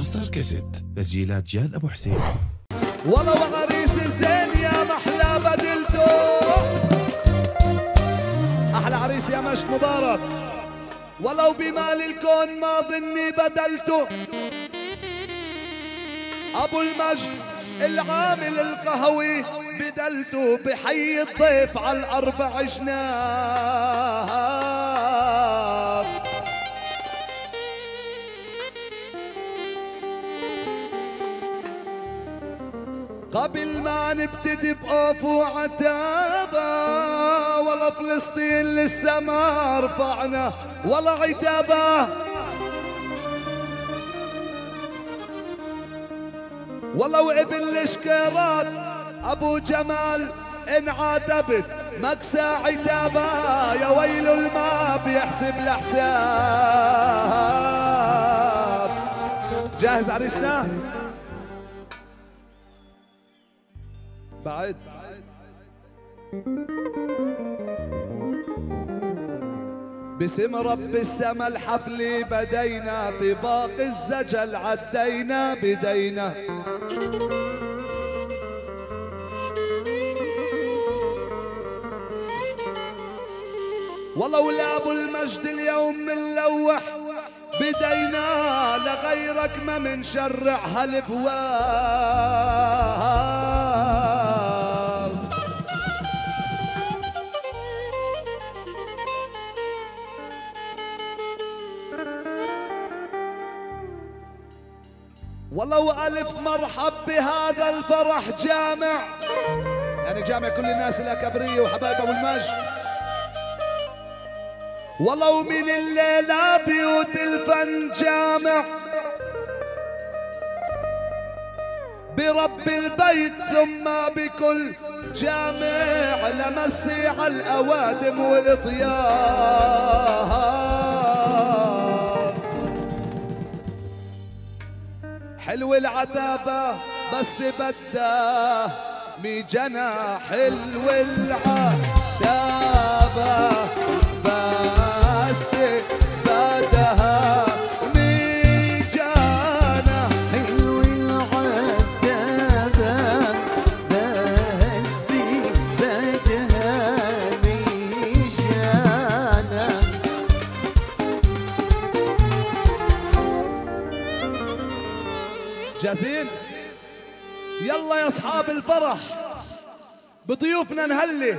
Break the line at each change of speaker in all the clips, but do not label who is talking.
ماستر كاسيت تسجيلات جاد أبو حسين.
ولو عريس الزين يا محلى بدلته. أحلى عريس يا مجد مبارك. ولو بمال الكون ما ظني بدلته. أبو المجد العامل القهوي بدلته بحي الضيف على الأربع جناب قبل ما نبتدي بقوف وعتابة ولا فلسطين لسه ما رفعنا ولا عتابة. ولو ابن الشكيرات أبو جمال إن عاتبت مكسى عتابة يا ويل الما بيحسب الحساب. جاهز عريسنا؟ بعد. باسم رب السما الحفل بدينا طباق الزجل عدينا بدينا. والله ولا ابو المجد اليوم منلوح بدينا لغيرك ما منشرع هالبواب ولو ألف مرحب بهذا الفرح جامع. يعني جامع كل الناس الأكبرية وحبايب أبو المجد. ولو من الليلة بيوت الفن جامع. برب البيت ثم بكل جامع لمسي على الأوادم والطياب حلو العتابة بس بده مي جناح حلو العتابة يا اصحاب الفرح بضيوفنا نهلي.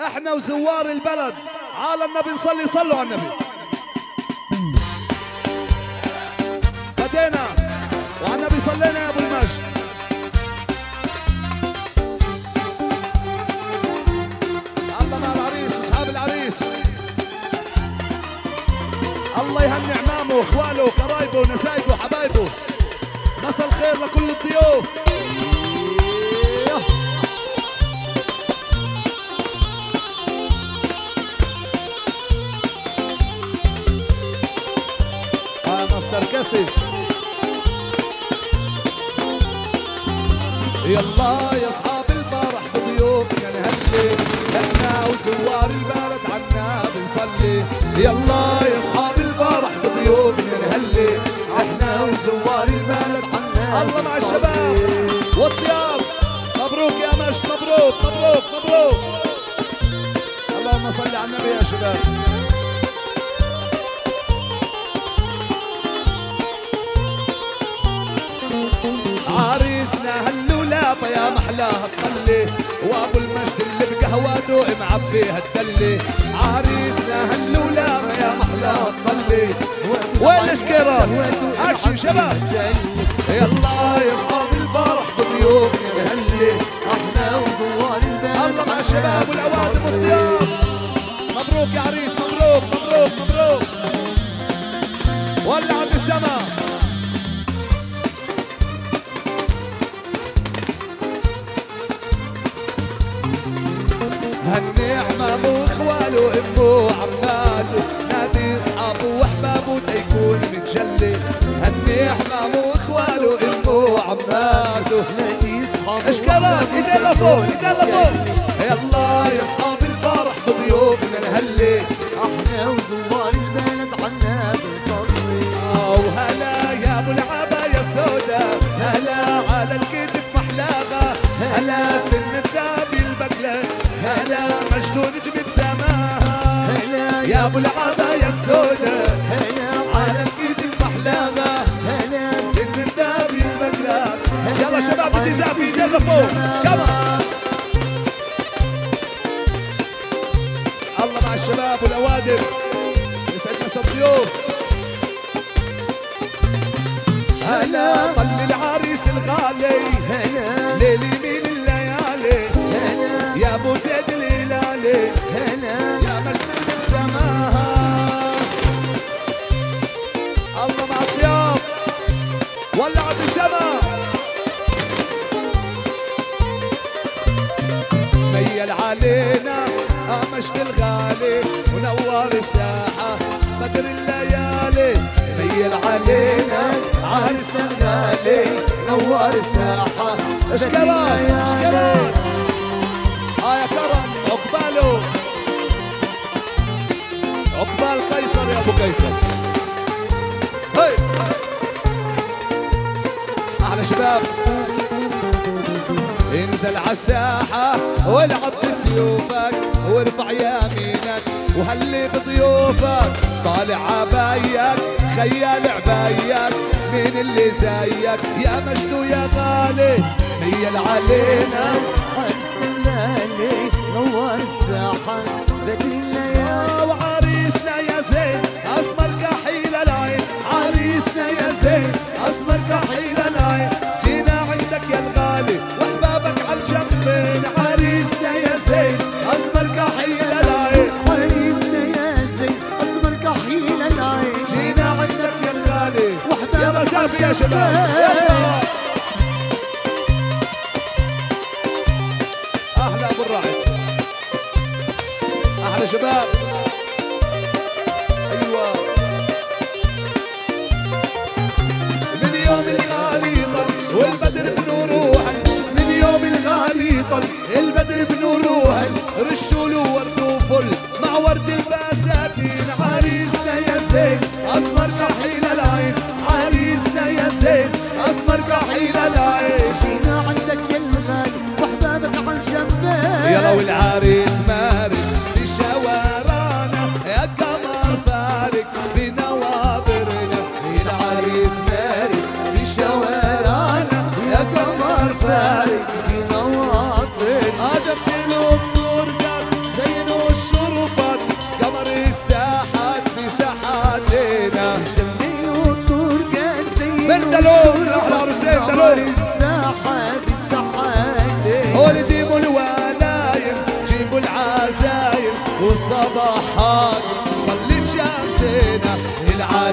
إحنا وزوار البلد على النبي نصلي صلوا على النبي. بدينا وعلى النبي صلينا يا أبو المجد. الله مع العريس أصحاب العريس. الله يهني عمامه واخواله وقرايبه ونسايبه وحبايبه مساء الخير لكل الضيوف. آه مستر كسي يلا يا أصحاب الفرح بضيوفنا نهلي إحنا وزوار البلد عنا بنصلي. يلا يا أصحاب الفرح بضيوفنا نهلي إحنا وزوار البلد عنا الله مع الشباب. والطياب. مبروك يا مجد. مبروك مبروك مبروك. اللهم صل على النبي يا شباب. هاللولافة يا محلاها تطلي وابو المجد اللي بقهواته معبي هالدلي. عريسنا هاللولافة يا محلاها تطلي وين الشكيرات عشي شباب. يلا يا اصحاب الفرح بضيوفنا نهلي
إحنا وزوار البلد
الله مع الشباب والاوادم والطياب مبروك يا عريس مبروك مبروك مبروك. ولعت السما يلا فوق يلا فوق يلا يا أصحاب الفرح بضيوفنا نهلي
أحنا وزوار البلد عنا بنصلي.
أو هلا يا أبو العبا يا
سودا
هلا على الكتف محلاها
هلا
سن الثابي البقله
هلا
مجنون جبت سماها هلا يا أبو العبا يا سودا شباب لفوق الله مع الشباب والأوادم. يسعد مسا الضيوف هلا طل العريس الغالي.
هلا
ليلي من مجد الغالي ونور الساحة بدر الليالي نيل علينا عارسنا الغالي نور الساحة. اشكرك اشكرك آه يا كرم عقباله عقبال قيصر يا أبو قيصر. هي! أحلى شباب. نزل عالساحة والعب بسيوفك وارفع يمينك وهلي بضيوفك. طالع عبايك خيال عبايك مين اللي زيك؟ يا مجد ويا غالي هي علينا
امس الليلي نور الساحة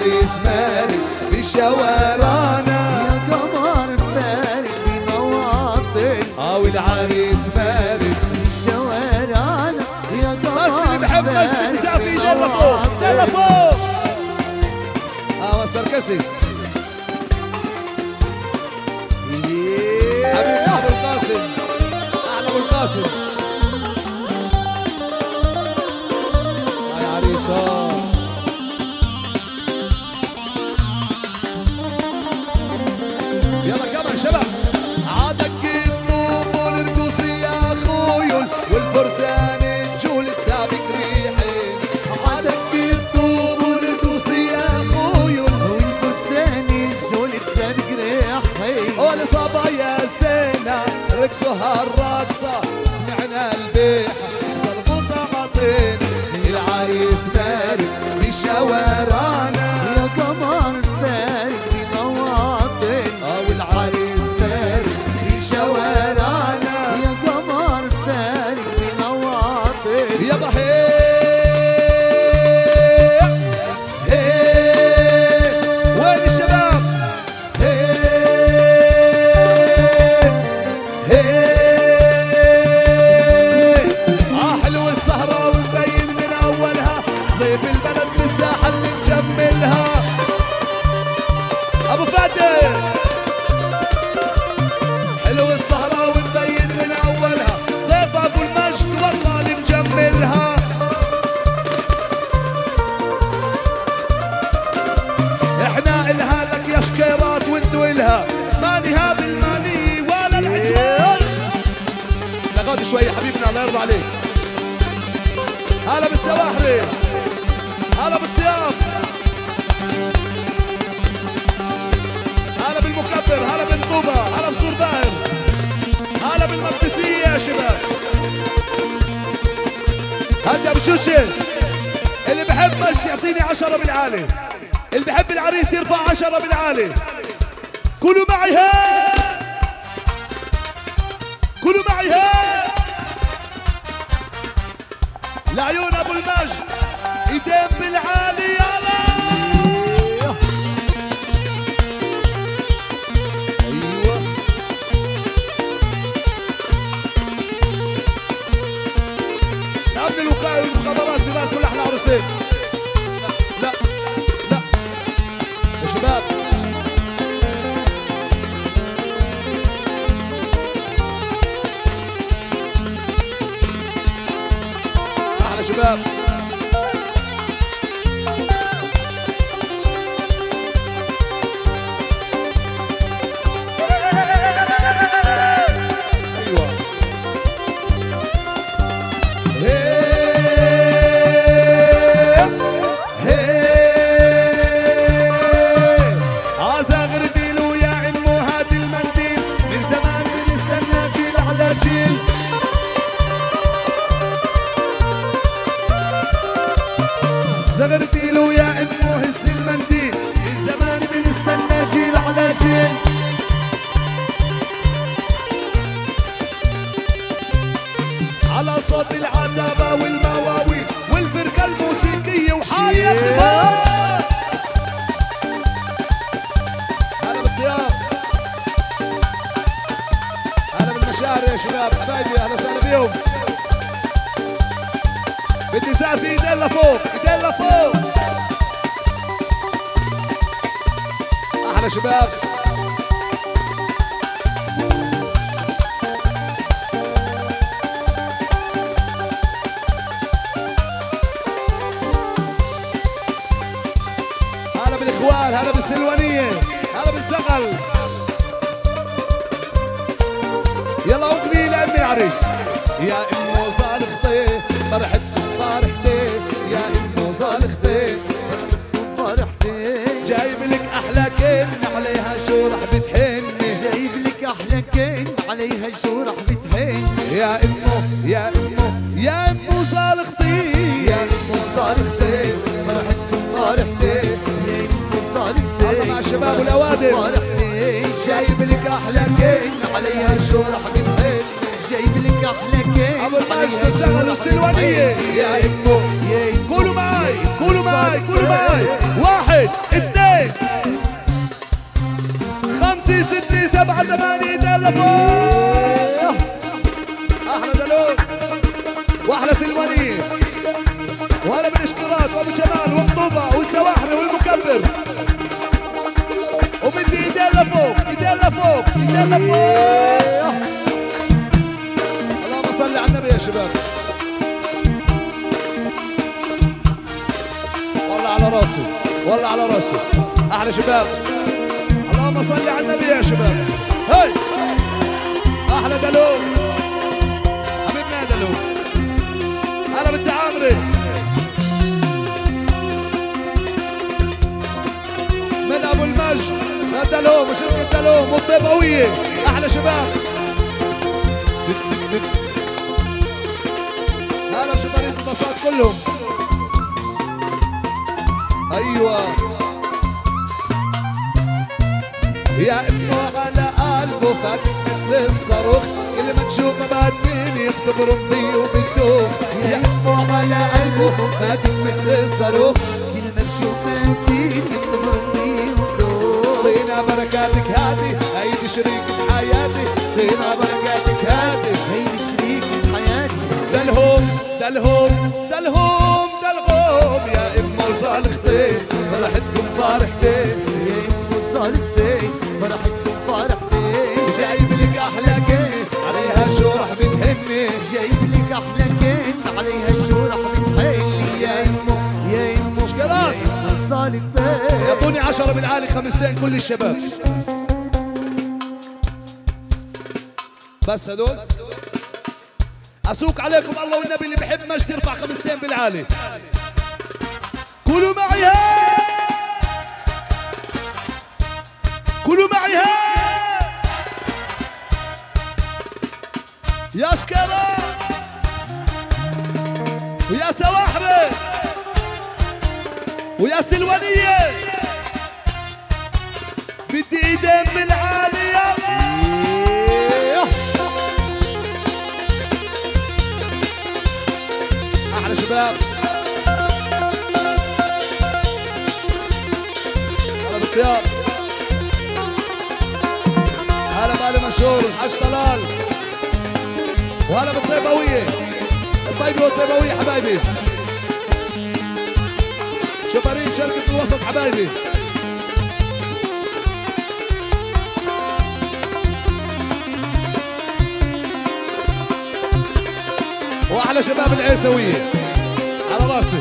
مالي
اسمالي بشوارانا يا قمر فارق بمواطن أو يا قمر بس اللي فوق فوق. إيه. القاسم الرقصة الرقصة. شوشة اللي بحب مجد يعطيني عشرة بالعالي. اللي بحب العريس يرفع عشرة بالعالي. كلوا معي ها كلوا معي ها لعيون ابو المجد. إيدين بالعالي. أحلى حبايبي أهلا وسهلا بيهم بدي سقف إيدين لفوق إيدين لفوق. أحلى شباب. هلا بالإخوان هلا بالسلوانية هلا بالزغل. يلا اغني لامي العريس يا امو صارختي فرحتكم فرحتي يا امو صارختي
فرحتي
جايب لك أحلى كلمه عليها شو رح بتحني
جايب لك أحلى كلمة عليها شو رح بتهين
يا امو يا امو يا امو صارختي يا امو صارختي فرحتكم فرحتي
يا امي صارختي
الله مع الشباب والأوادم.
فرحتي
جايب لك أحلى كلمه عليها شو رح بتحني
جايب لك أحلى كلمة
ابو
رح
والسلوانيه
بتهين.
يا
امي
قولوا معي قولوا معي قولوا معي. واحد اثنين. خمسة ستة سبعة ثمانية تلفون أحلى دلول وأحلى سلوانية وهلا بالاشتراك وأبو جمال والطوبة والسواحل والمكبر. وبدي ايدين لفوق ايدين لفوق ايدين لفوق. يا شباب. والله على راسي والله على راسي. أحلى شباب. اللهم صل على النبي يا شباب. هاي. أحلى دلول حبيبنا يا دلول هلا بالتعامري من أبو المجد. دلوم وشركه دلوم والطيبويه أحلى شباب. كلهم. أيوه. يا امه على قلبه فك مثل الصاروخ كل ما تشوفه بعد مين يخطب ربي وبدوخ. يا امه على قلبه فك مثل الصاروخ صالختي فرحتكم فرحتي.
يا امي صارختي فرحتكم فرحتي.
جايب لك أحلى كلمه عليها شو رح بتهني.
جايب لك أحلى كلمة عليها شو رح بتحيلي يا إمو يا. يا امو صارختي
يعطوني عشرة بالعالي خمستين كل الشباب. بس هدول أسوق عليكم الله والنبي اللي بحب مجد يرفع خمستين بالعالي. قولوا معي ها؟ قولوا معي ها؟ يا شكرا ويا سواحري ويا سلوانية. بدي إيدين بالعالي يلا أحلى شباب. هلا بالخيار هلا بالي مشهور الحاج طلال. وهلا بالطيبوية. الطيبة والطيبوية حبايبي. شبارين شركة الوسط حبايبي؟ وأحلى شباب العيسوية. على راسي.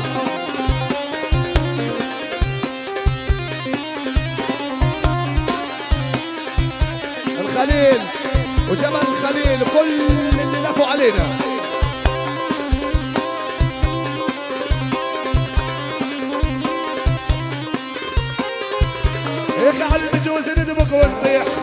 وجبل الخليل وكل اللي لفوا علينا. يا على المجوز ندبك ونطيح.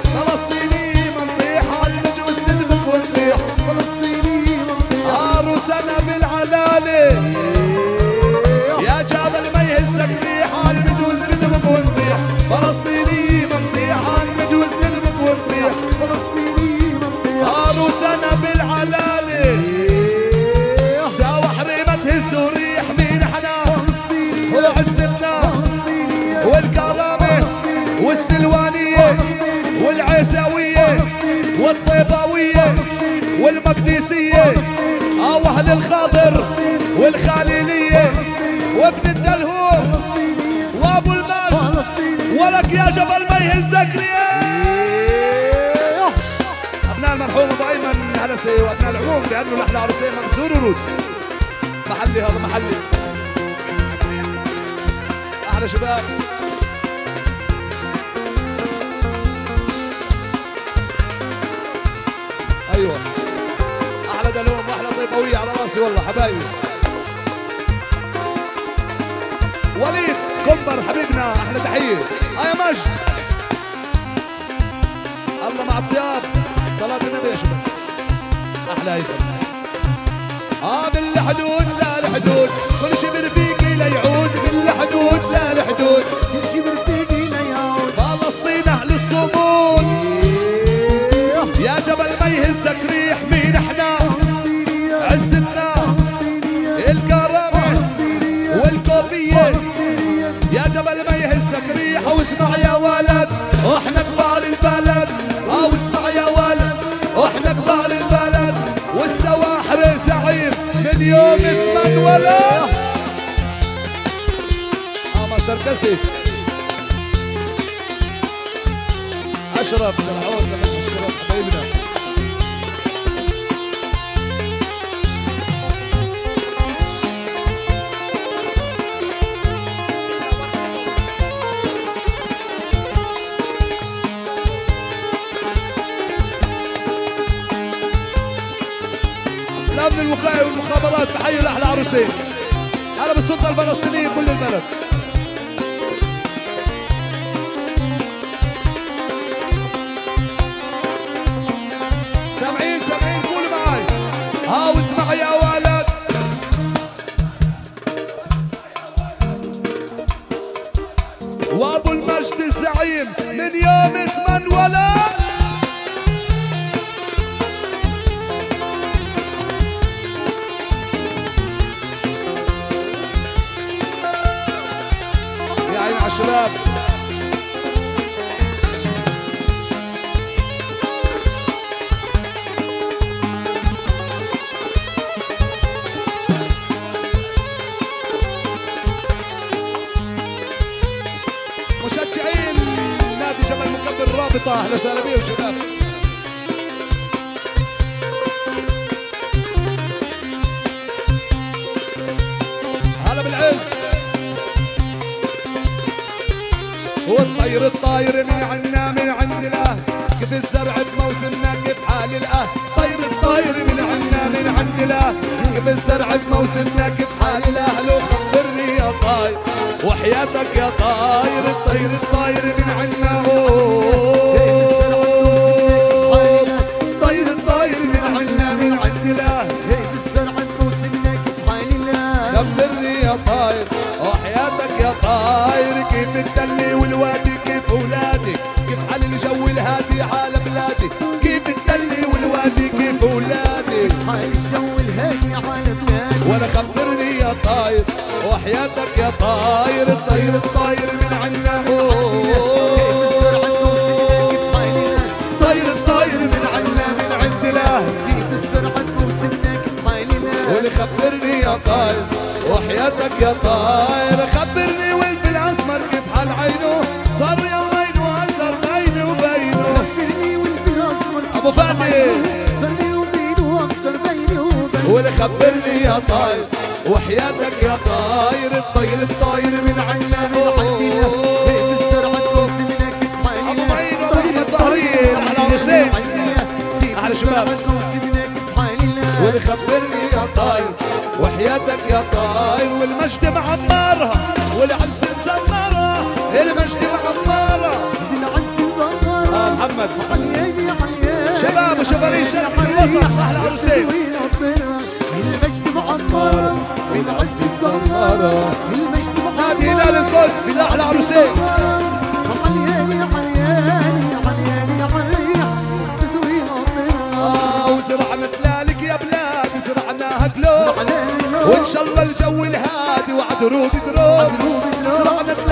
رياح أبناء المرحوم أبو أيمن هلسي وأبناء العموم لأنه الأحلى عروسين منصور ورود. محلي هذا محلي. أحلى شباب. أيوة. أحلى دلوم وأحلى طيبوية على راسي والله حبايبي. وليد كمبر حبيبنا أحلى تحية. آه يا مجد. مع الطياب. صلاة النبي شباب. أحلى هيك آه بالحدود لا الحدود. كل شي برفيقي لا يعود. بالحدود لا الحدود.
كل شي برفيقي لا يعود.
فلسطين أهل الصمود. يا جبل ما يهزك ريح مين
إحنا؟
عزتنا. الكرامة والكوفية. يا جبل ما يهزك ريح واسمع يا ولد سركسي. أشرف سمعون الوقائي والمخابرات تحية لاحلى عروسين. هلا بالسلطة الفلسطينية كل البلد. مشجعين. نادي جبل مكبر الرابطة أهلا وسهلا بيهم شباب. بالعز. هو الطير الطاير من عنا من عند الله كيف الزرع بموسمنا كيف حال الأه طير الطاير من عنا من عند الله الزرع بموسمنا كيف حال طاير وحياتك يا طاير الطير الطاير من عنا. طير الطاير من عنا من عند
هيك
يا طاير. وحياتك يا طاير. كيف التلي والوادي كيف أولادي كيف حال الجو الهادي حال بلادي وحياتك يا طاير الطير الطاير من عنا.
الله
طير الطاير من عنا من عند الاهل
كيف الزرع بموسمنا كيف حال الله.
واللي خبرني يا طاير وحياتك يا طاير. خبرني والفي الاسمر كيف حال عينه. صار يومين وأكثر بيني وبينه
خبرني والفي الأسمر كيف
أبو فهد.
صار لي وبينه أكتر بيني وبينه
واللي خبرني يا طاير وحياتك يا طاير الطير الطاير من عنا. أحلى شباب. يا طاير وحياتك يا طاير. والمجد معمرها والعز مزمرها المجد معمرها
بالعز مزغرة
آه محمد.
عياني عياني
شباب وشبارين شركة الوسط أحلى عروسين
المجد معمرة بالعز مزغرة المجد
نادي هلال القدس عروسين
تذوي
وزرعنا تلالك يا بلاد زرعناها وإن شاء الله الجو الهادي وعدروب دروب. زرعنا تلالك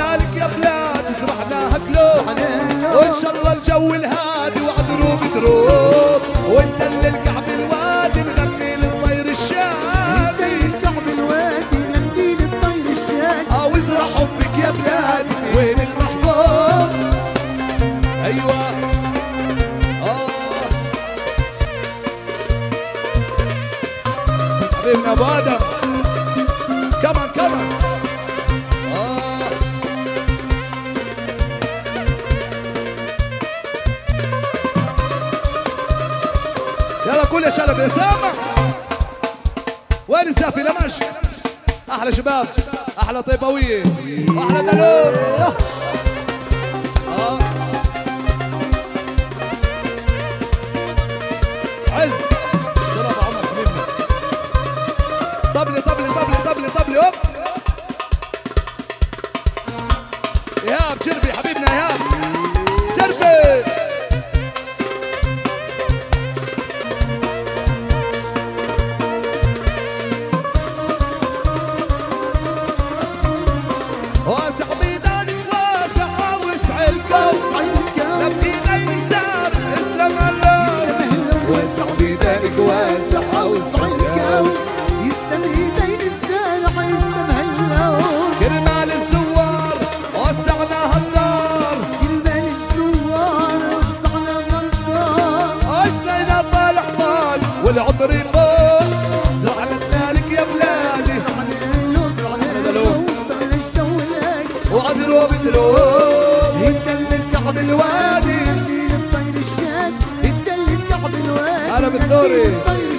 طيبويه أحلى والعطر يفوت زرعنا تلالك يا بلادي وعدروب دروب
يدل الكعب
الوادي.
يدي للطير الشاد يدل الكعب الوادي
هلا بالدوري.
يدي للطير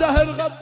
تراب وجبلنا مهما الدهر غض